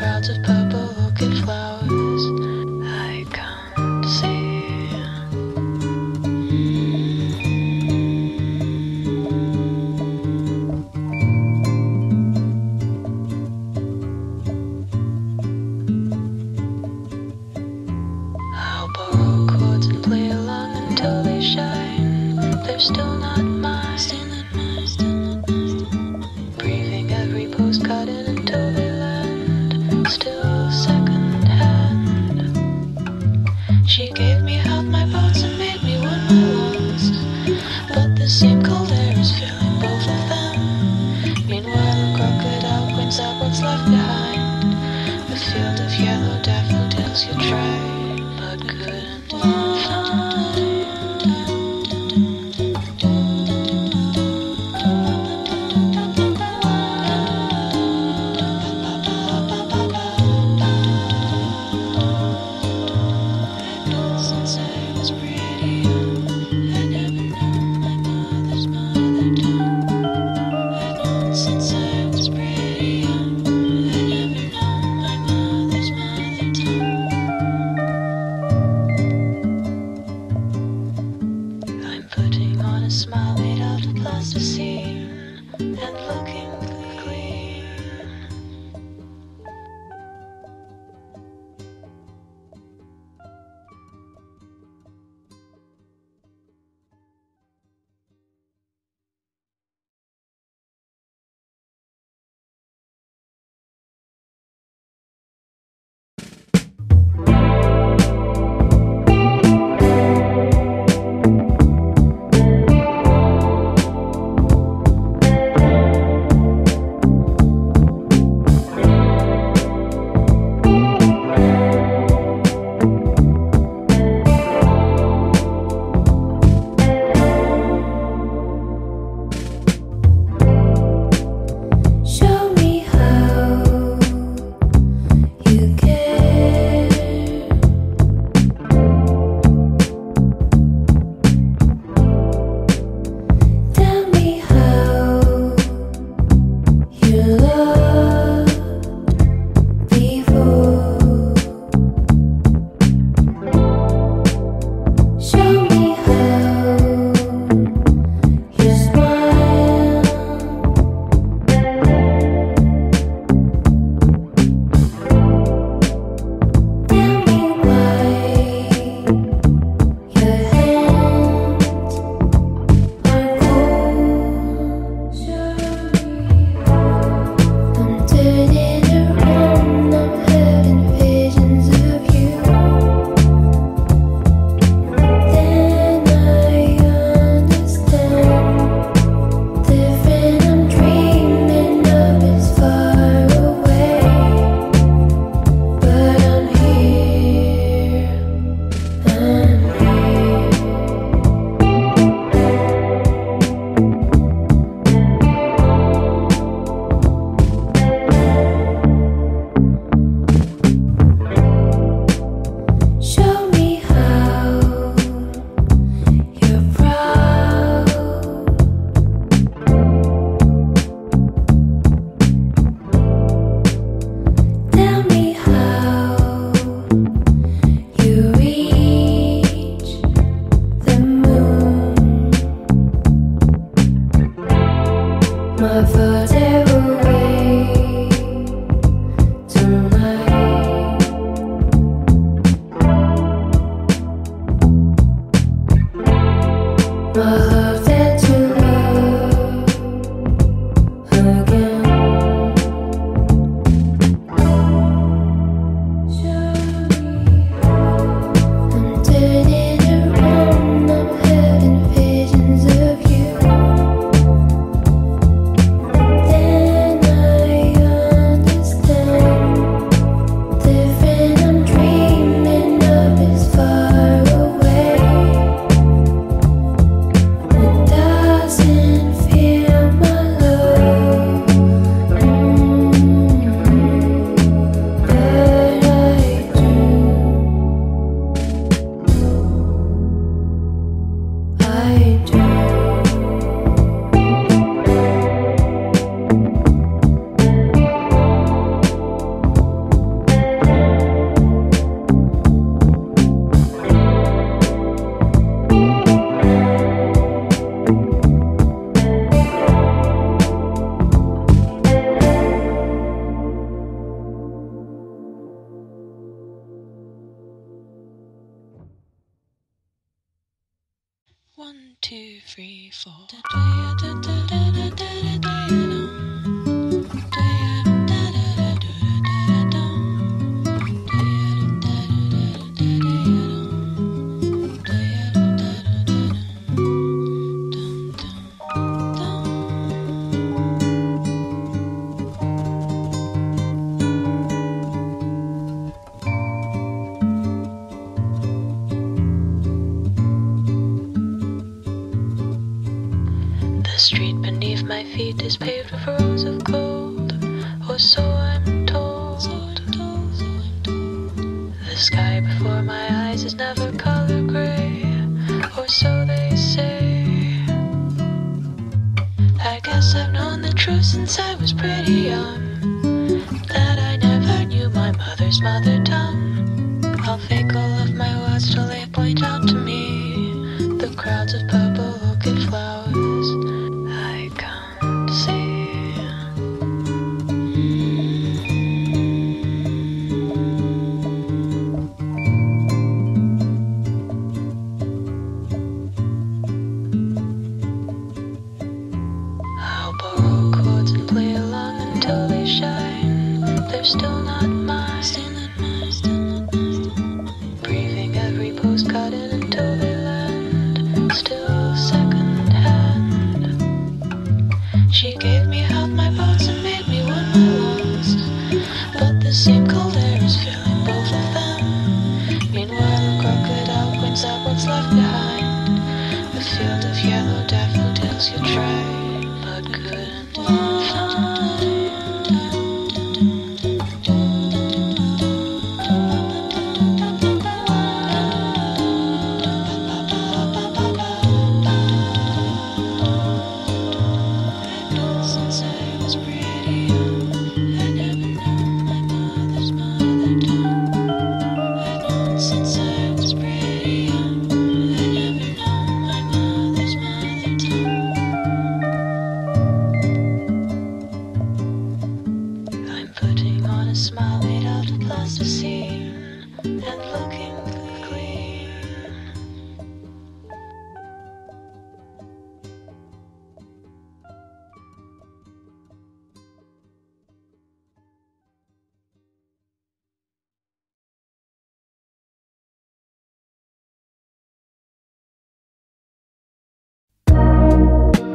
crowds of purple crowds of purple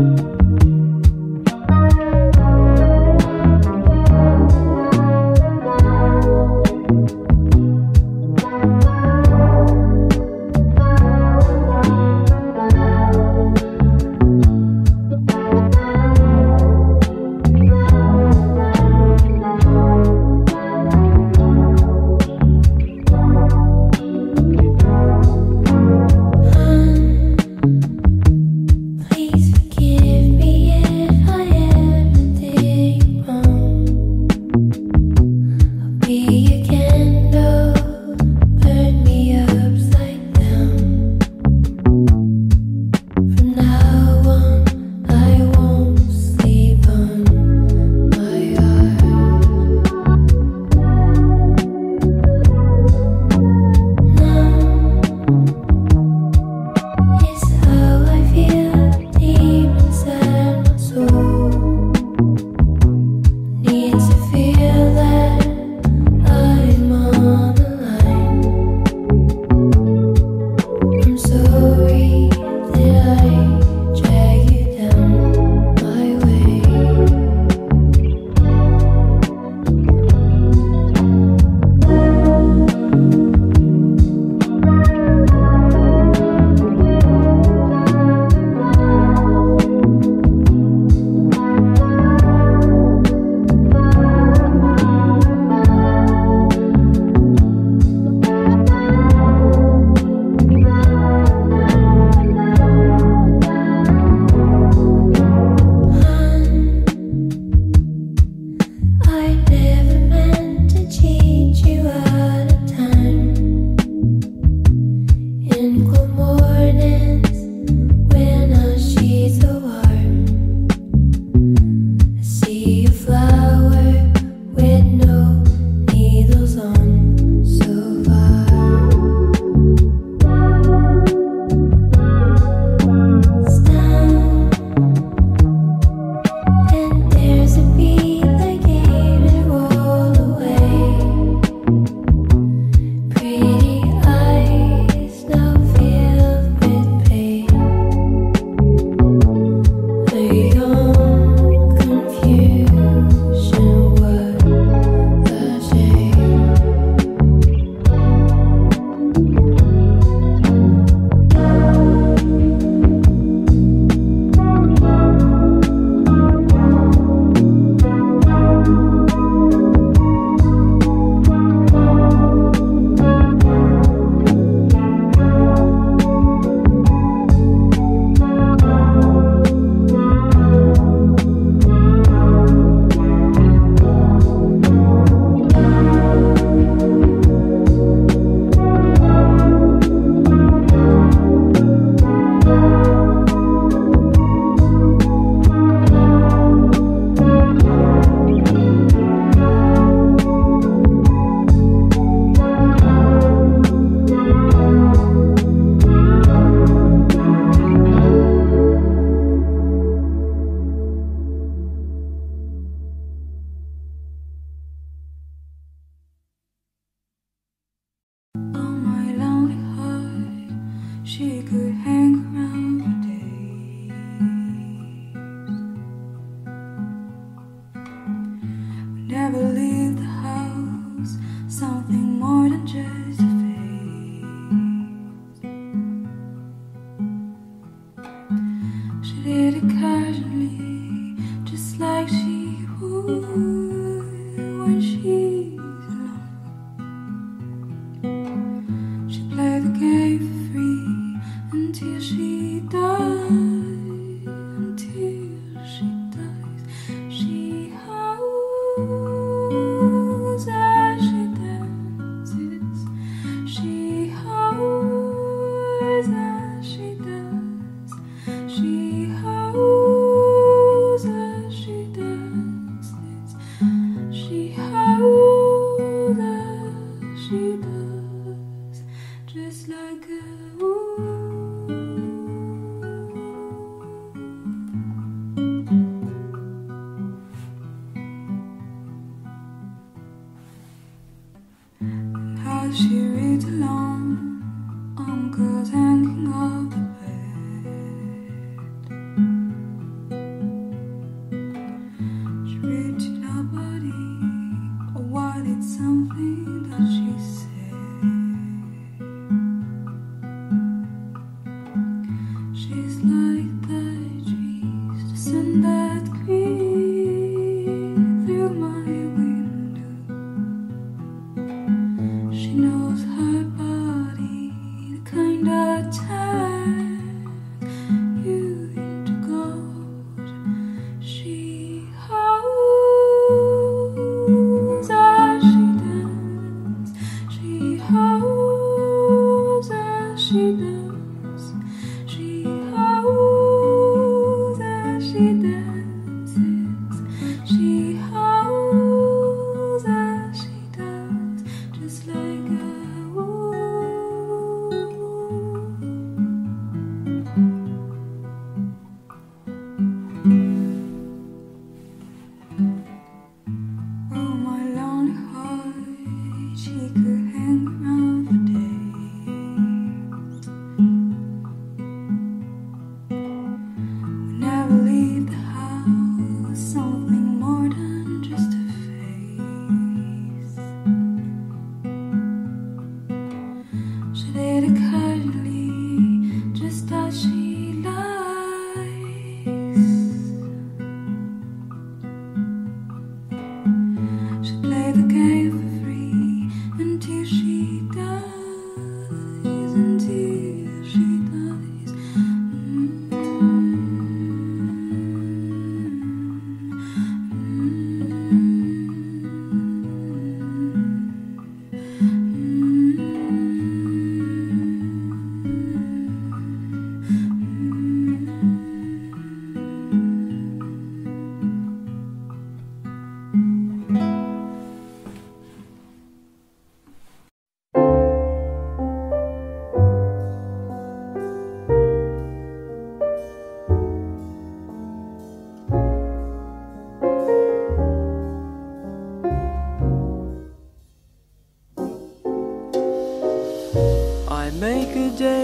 Please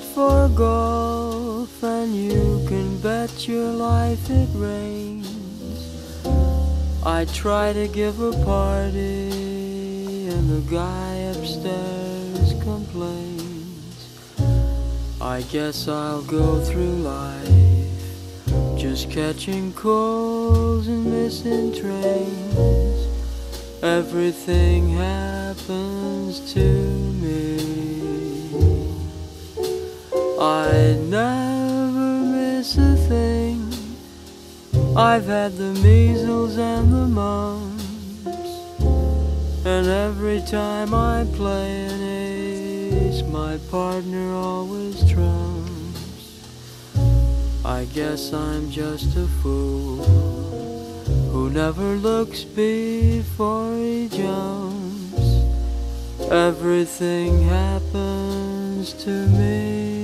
for golf, and you can bet your life it rains. I try to give a party, and the guy upstairs complains. I guess I'll go through life just catching calls and missing trains. Everything happens to me. I never miss a thing. I've had the measles and the mumps, and every time I play an ace, my partner always trumps. I guess I'm just a fool who never looks before he jumps. Everything happens to me.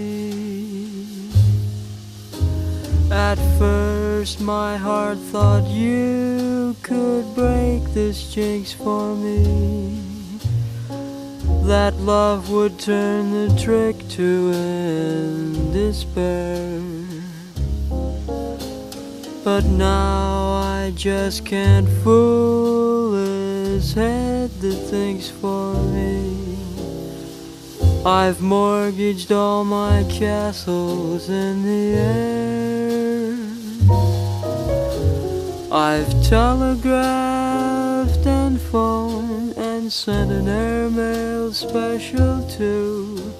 At first, my heart thought you could break this jinx for me. That love would turn the trick to end despair. But now I just can't fool his head that thinks for me. I've mortgaged all my castles in the air. I've telegraphed and phoned and sent an airmail special too.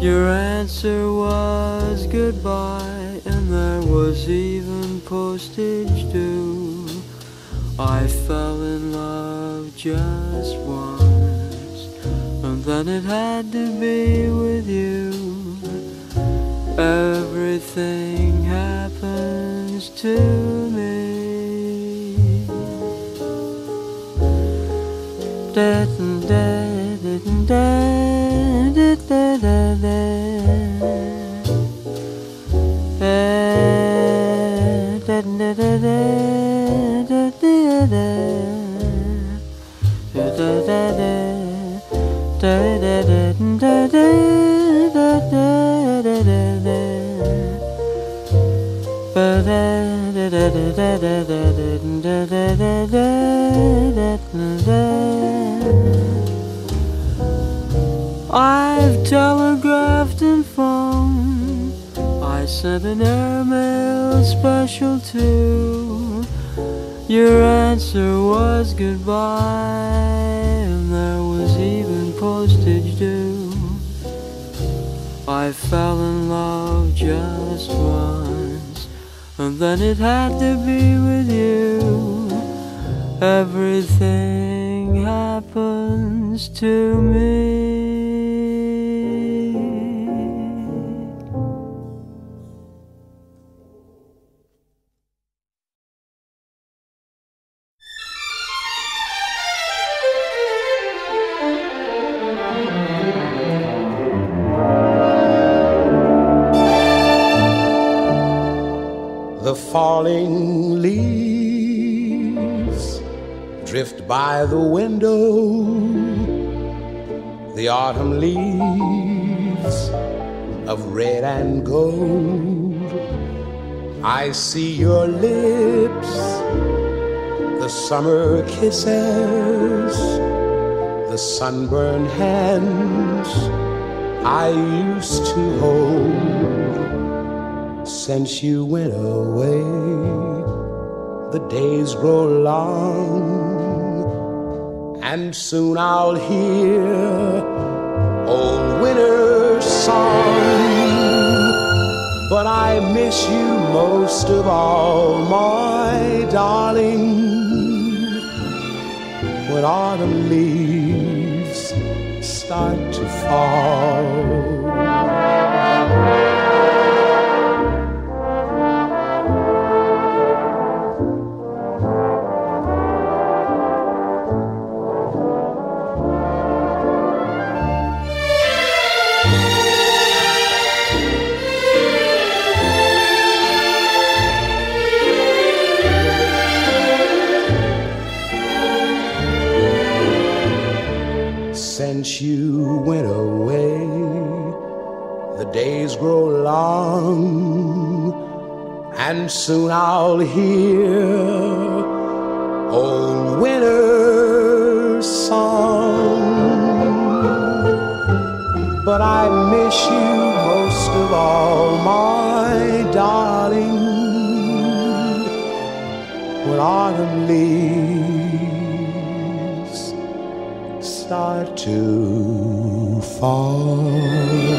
Your answer was goodbye, and there was even postage due. I fell in love just once, and then it had to be with you. Everything to me. Da, da. Da, da, da, da, da, da, da. Da, da, da, da. Da, da, da, da, da, da, I've telegraphed and phoned. I sent an airmail special too. Your answer was goodbye, and there was even postage due. I fell in love just once, and then it had to be with you. Everything happens to me. Falling leaves drift by the window. The autumn leaves of red and gold. I see your lips, the summer kisses, the sunburned hands I used to hold. Since you went away, the days grow long, and soon I'll hear old winter's song. But I miss you most of all, my darling. When autumn leaves start to fall. And soon I'll hear old winter's song. But I miss you most of all, my darling, when autumn leaves start to fall.